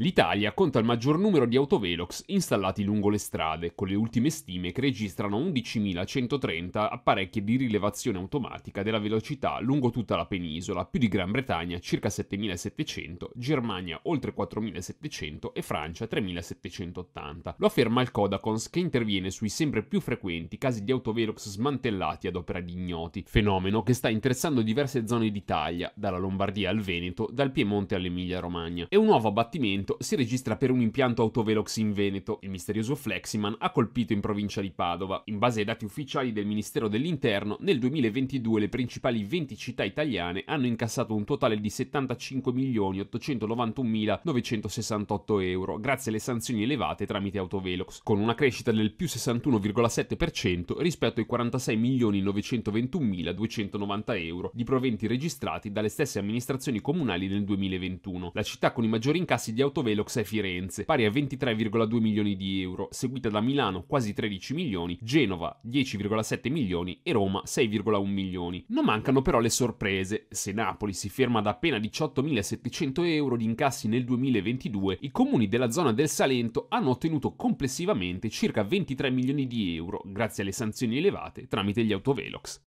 L'Italia conta il maggior numero di autovelox installati lungo le strade, con le ultime stime che registrano 11.130 apparecchi di rilevazione automatica della velocità lungo tutta la penisola, più di Gran Bretagna circa 7.700, Germania oltre 4.700 e Francia 3.780. Lo afferma il Codacons che interviene sui sempre più frequenti casi di autovelox smantellati ad opera di ignoti, fenomeno che sta interessando diverse zone d'Italia, dalla Lombardia al Veneto, dal Piemonte all'Emilia Romagna. E un nuovo abbattimento momento si registra per un impianto autovelox in Veneto. Il misterioso Fleximan ha colpito in provincia di Padova. In base ai dati ufficiali del Ministero dell'Interno, nel 2022 le principali 20 città italiane hanno incassato un totale di 75.891.968 euro, grazie alle sanzioni elevate tramite autovelox, con una crescita del più 61,7% rispetto ai 46.921.290 euro di proventi registrati dalle stesse amministrazioni comunali nel 2021. La città con i maggiori incassi di autovelox Autovelox è Firenze, pari a 23,2 milioni di euro, seguita da Milano quasi 13 milioni, Genova 10,7 milioni e Roma 6,1 milioni. Non mancano però le sorprese. Se Napoli si ferma da appena 18.700 euro di incassi nel 2022, i comuni della zona del Salento hanno ottenuto complessivamente circa 23 milioni di euro grazie alle sanzioni elevate tramite gli autovelox.